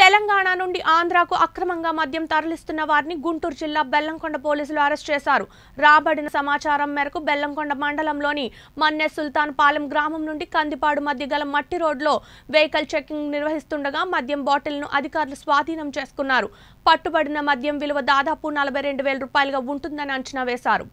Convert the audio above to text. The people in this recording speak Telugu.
తెలంగాణ నుండి ఆంధ్రాకు అక్రమంగా మద్యం తరలిస్తున్న వారిని గుంటూరు జిల్లా బెల్లంకొండ పోలీసులు అరెస్ట్ చేశారు. రాబడిన సమాచారం మేరకు బెల్లంకొండ మండలంలోని మన్నె సుల్తాన్ పాలెం గ్రామం నుండి కందిపాడు మధ్య గల మట్టి రోడ్లో వెహికల్ చెకింగ్ నిర్వహిస్తుండగా మద్యం బాటిల్ను అధికారులు స్వాధీనం చేసుకున్నారు. పట్టుబడిన మద్యం విలువ దాదాపు నలభై రెండు వేల రూపాయలుగా ఉంటుందని అంచనా వేశారు.